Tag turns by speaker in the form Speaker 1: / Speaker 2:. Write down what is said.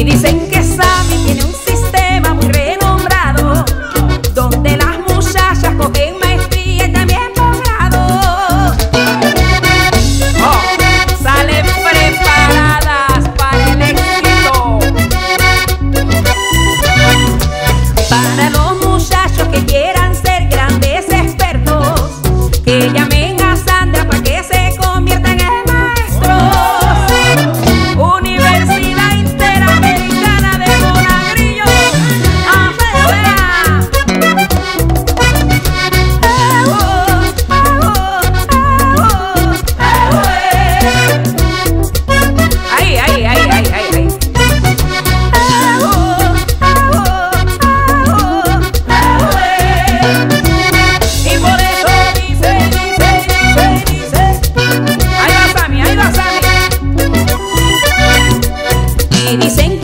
Speaker 1: y dicen me dicen